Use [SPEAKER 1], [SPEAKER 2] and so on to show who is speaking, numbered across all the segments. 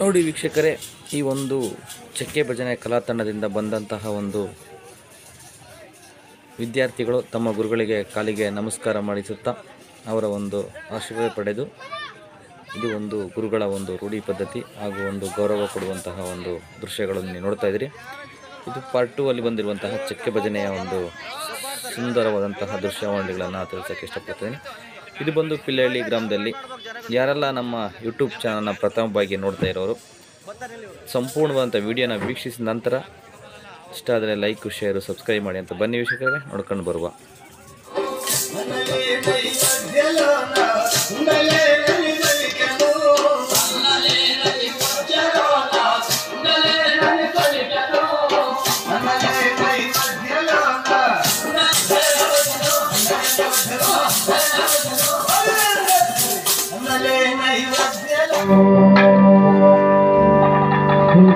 [SPEAKER 1] ನೋಡಿ ವೀಕ್ಷಕರೇ, ಈ ಒಂದು ಚಕ್ಕೆ ಭಜನೆ ಕಲಾ ತಂಡದಿಂದ ಬಂದಂತಹ ಒಂದು ವಿದ್ಯಾರ್ಥಿಗಳು ತಮ್ಮ ಗುರುಗಳಿಗೆ ಕಾಲಿಗೆ ನಮಸ್ಕಾರ ಮಾಡಿಸುತ್ತಾ ಅವರ ಒಂದು ಆಶೀರ್ವಾದ ಪಡೆದು ಇದು ಒಂದು ಗುರುಗಳ ಒಂದು ರೂಢಿ ಪದ್ಧತಿ ಹಾಗೂ ಒಂದು ಗೌರವ ಕೊಡುವಂತಹ ಒಂದು ದೃಶ್ಯಗಳನ್ನು ನೀವು ನೋಡ್ತಾ ಇದ್ದೀರಿ. ಇದು ಪಾರ್ಟ್ ಟೂ ಅಲ್ಲಿ ಬಂದಿರುವಂತಹ ಚಕ್ಕೆ ಭಜನೆಯ ಒಂದು ಸುಂದರವಾದಂತಹ ದೃಶ್ಯಾವಳಿಗಳನ್ನು ತಿಳಿಸೋಕ್ಕೆ ಇಷ್ಟಪಡ್ತೀನಿ. ಇದು ಬಂದು ಪಿಲ್ಲಹಳ್ಳಿ ಗ್ರಾಮದಲ್ಲಿ. ಯಾರೆಲ್ಲ ನಮ್ಮ ಯೂಟ್ಯೂಬ್ ಚಾನಲ್ನ ಪ್ರಥಮ ಬಾಗಿ ನೋಡ್ತಾ ಇರೋರು, ಸಂಪೂರ್ಣವಾದಂಥ ವಿಡಿಯೋನ ವೀಕ್ಷಿಸಿದ ನಂತರ ಇಷ್ಟ ಆದರೆ ಲೈಕ್ ಶೇರು ಸಬ್ಸ್ಕ್ರೈಬ್ ಮಾಡಿ ಅಂತ ಬನ್ನಿ ವೀಕ್ಷಕರೇ, ನೋಡ್ಕೊಂಡು ಬರುವ.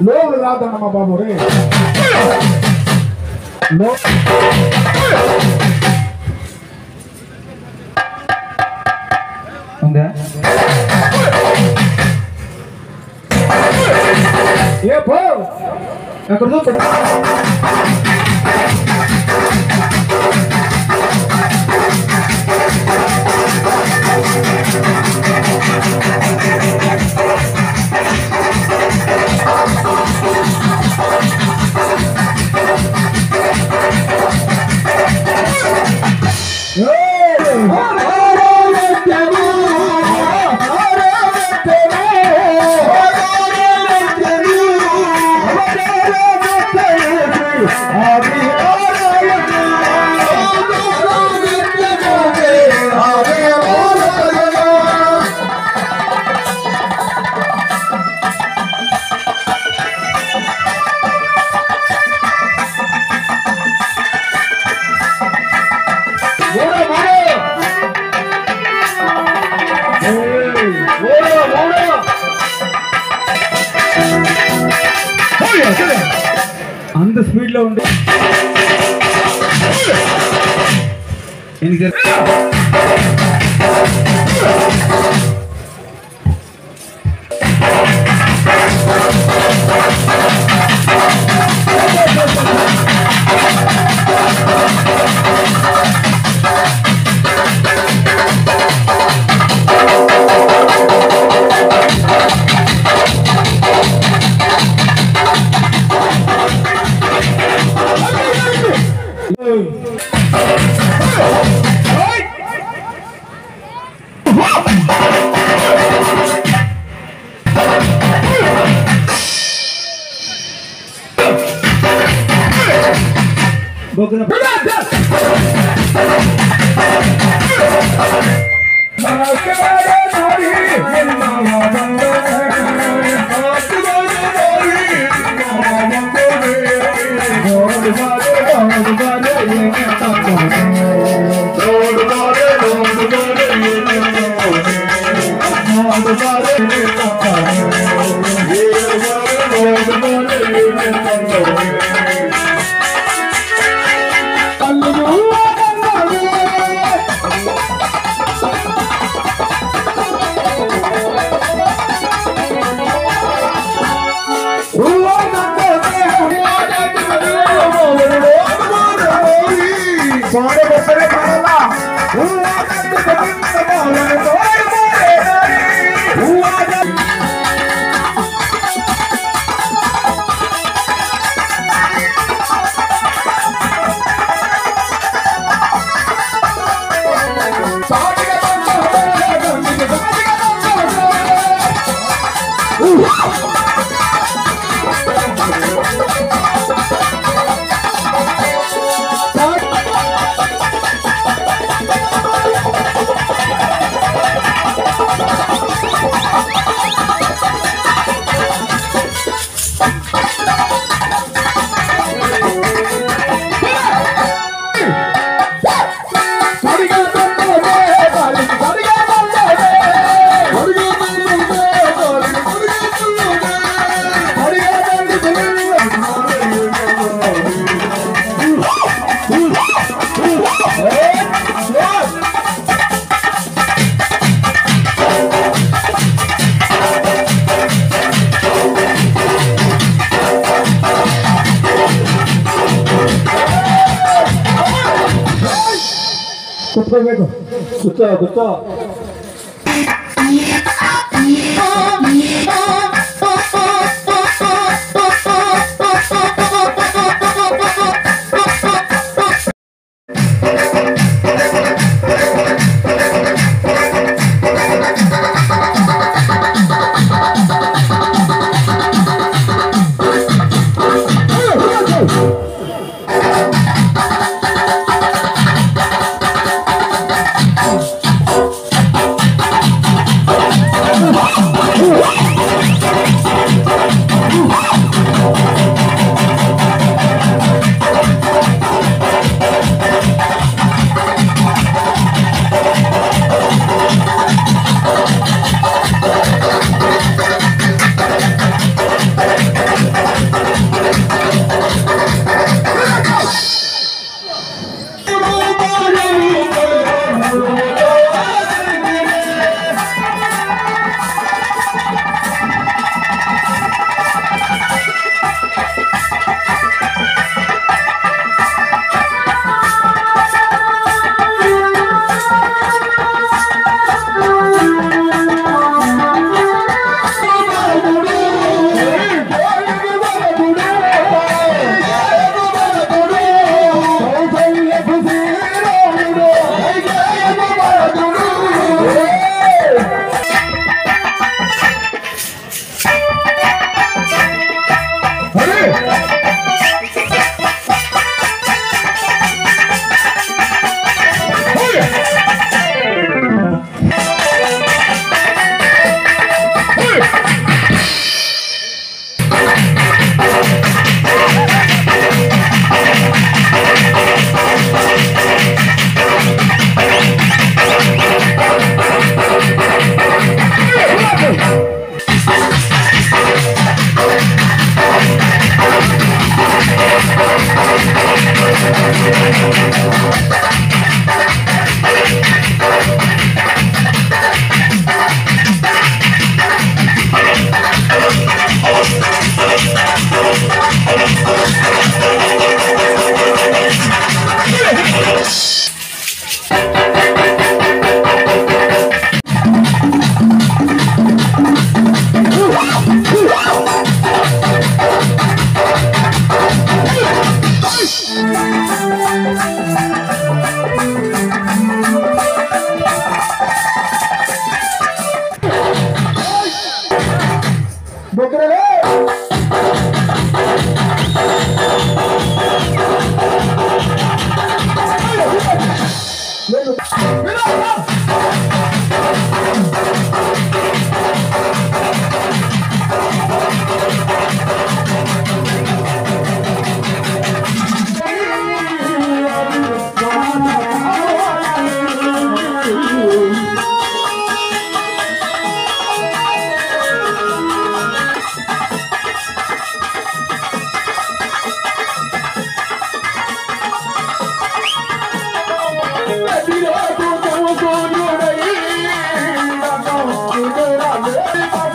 [SPEAKER 2] Lord lada nama babore. No. ya ఏ aku అక్కడ ఉండే Programa. ಕುತ್ಕೋಬೇಕು
[SPEAKER 3] ಕುತ್ತ ಕುತ್ತ
[SPEAKER 2] Hurry! Thank.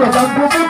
[SPEAKER 2] प्रधानमंत्री